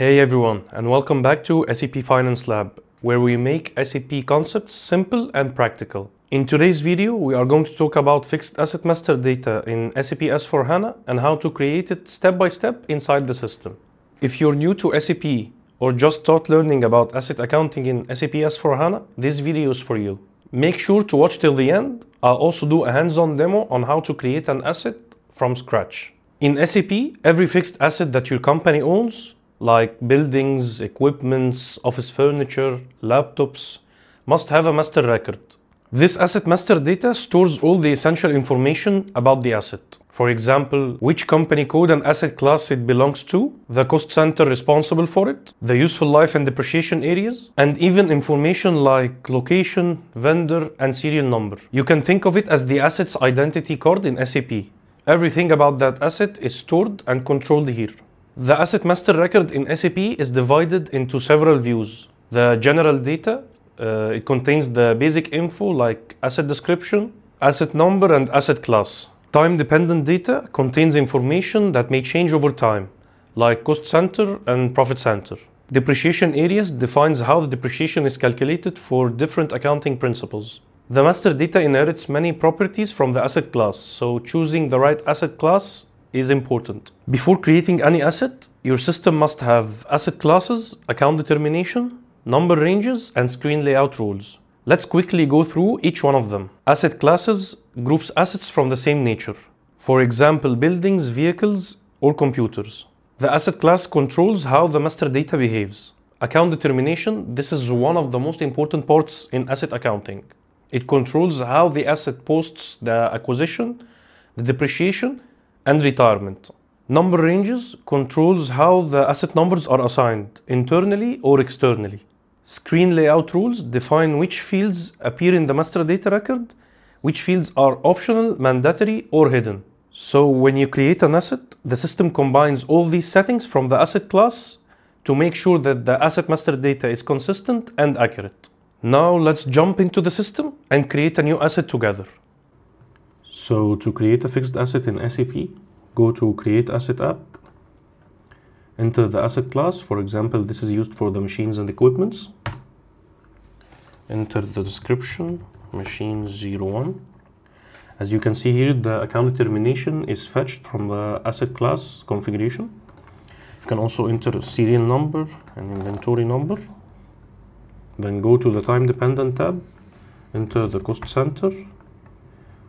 Hey everyone, and welcome back to SAP Finance Lab, where we make SAP concepts simple and practical. In today's video, we are going to talk about fixed asset master data in SAP S4HANA and how to create it step by step inside the system. If you're new to SAP or just start learning about asset accounting in SAP S4HANA, this video is for you. Make sure to watch till the end. I'll also do a hands-on demo on how to create an asset from scratch. In SAP, every fixed asset that your company owns, like buildings, equipments, office furniture, laptops, must have a master record. This asset master data stores all the essential information about the asset. For example, which company code and asset class it belongs to, the cost center responsible for it, the useful life and depreciation areas, and even information like location, vendor, and serial number. You can think of it as the asset's identity card in SAP. Everything about that asset is stored and controlled here. The asset master record in SAP is divided into several views. The general data, uh, it contains the basic info like asset description, asset number, and asset class. Time-dependent data contains information that may change over time, like cost center and profit center. Depreciation areas defines how the depreciation is calculated for different accounting principles. The master data inherits many properties from the asset class, so choosing the right asset class is important. Before creating any asset, your system must have asset classes, account determination, number ranges, and screen layout rules. Let's quickly go through each one of them. Asset classes groups assets from the same nature. For example, buildings, vehicles, or computers. The asset class controls how the master data behaves. Account determination, this is one of the most important parts in asset accounting. It controls how the asset posts the acquisition, the depreciation, and retirement. Number ranges controls how the asset numbers are assigned, internally or externally. Screen layout rules define which fields appear in the master data record, which fields are optional, mandatory, or hidden. So when you create an asset, the system combines all these settings from the asset class to make sure that the asset master data is consistent and accurate. Now let's jump into the system and create a new asset together. So to create a fixed asset in SAP, go to Create Asset App, enter the asset class. For example, this is used for the machines and equipments. Enter the description, machine 01. As you can see here, the account determination is fetched from the asset class configuration. You can also enter serial number and inventory number. Then go to the time dependent tab, enter the cost center,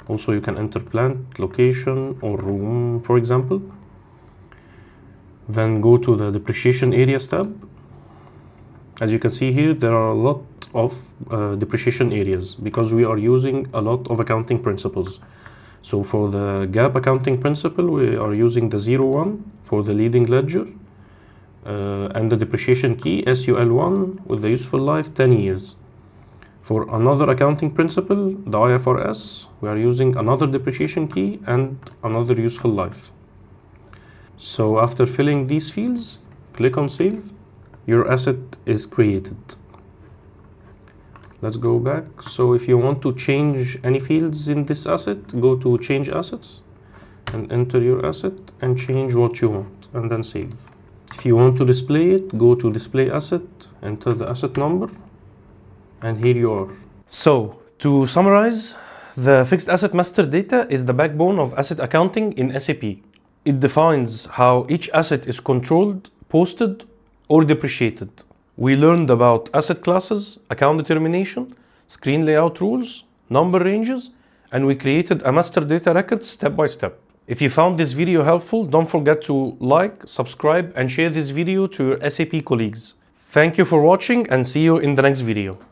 also you can enter plant location or room for example. Then go to the depreciation areas tab. As you can see here there are a lot of uh, depreciation areas because we are using a lot of accounting principles. So for the GAAP accounting principle we are using the 01 for the leading ledger uh, and the depreciation key SUL1 with the useful life 10 years for another accounting principle, the IFRS, we are using another depreciation key and another useful life. So after filling these fields, click on Save. Your asset is created. Let's go back. So if you want to change any fields in this asset, go to Change Assets and enter your asset and change what you want and then save. If you want to display it, go to Display Asset, enter the asset number and here you are. So, to summarize, the fixed asset master data is the backbone of asset accounting in SAP. It defines how each asset is controlled, posted, or depreciated. We learned about asset classes, account determination, screen layout rules, number ranges, and we created a master data record step by step. If you found this video helpful, don't forget to like, subscribe, and share this video to your SAP colleagues. Thank you for watching and see you in the next video.